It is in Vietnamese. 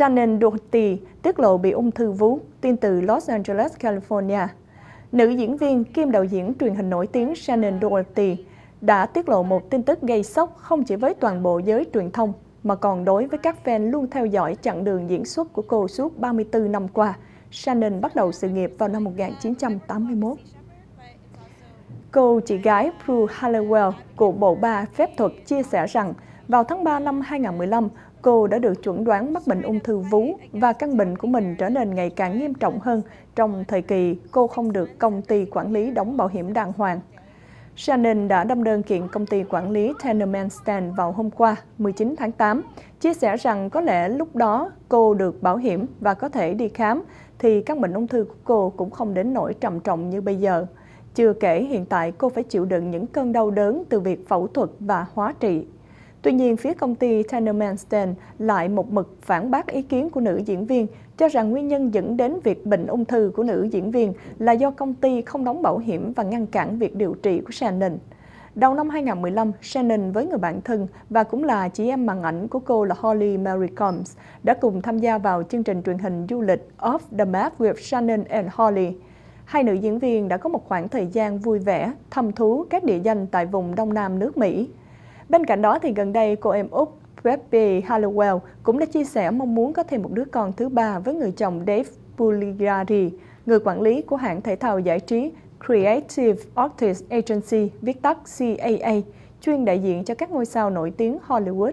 Shannon Doherty tiết lộ bị ung thư vú, tin từ Los Angeles, California. Nữ diễn viên kiêm đạo diễn truyền hình nổi tiếng Shannon Doherty đã tiết lộ một tin tức gây sốc không chỉ với toàn bộ giới truyền thông mà còn đối với các fan luôn theo dõi chặng đường diễn xuất của cô suốt 34 năm qua. Shannon bắt đầu sự nghiệp vào năm 1981. Cô chị gái Prue Halliwell của bộ ba phép thuật chia sẻ rằng vào tháng 3 năm 2015, cô đã được chuẩn đoán mắc bệnh ung thư vú và căn bệnh của mình trở nên ngày càng nghiêm trọng hơn trong thời kỳ cô không được công ty quản lý đóng bảo hiểm đàng hoàng. Shannon đã đâm đơn kiện công ty quản lý Tenement Stand vào hôm qua, 19 tháng 8, chia sẻ rằng có lẽ lúc đó cô được bảo hiểm và có thể đi khám, thì căn bệnh ung thư của cô cũng không đến nỗi trầm trọng như bây giờ. Chưa kể hiện tại cô phải chịu đựng những cơn đau đớn từ việc phẫu thuật và hóa trị. Tuy nhiên, phía công ty Tenement lại một mực phản bác ý kiến của nữ diễn viên, cho rằng nguyên nhân dẫn đến việc bệnh ung thư của nữ diễn viên là do công ty không đóng bảo hiểm và ngăn cản việc điều trị của Shannon. Đầu năm 2015, Shannon với người bạn thân và cũng là chị em màn ảnh của cô là Holly Mary Combs đã cùng tham gia vào chương trình truyền hình du lịch Off the Map with Shannon and Holly. Hai nữ diễn viên đã có một khoảng thời gian vui vẻ, thăm thú các địa danh tại vùng Đông Nam nước Mỹ. Bên cạnh đó thì gần đây cô em Úc Webby Hallowell cũng đã chia sẻ mong muốn có thêm một đứa con thứ ba với người chồng Dave Pugliari, người quản lý của hãng thể thao giải trí Creative Artists Agency, viết tắt CAA, chuyên đại diện cho các ngôi sao nổi tiếng Hollywood.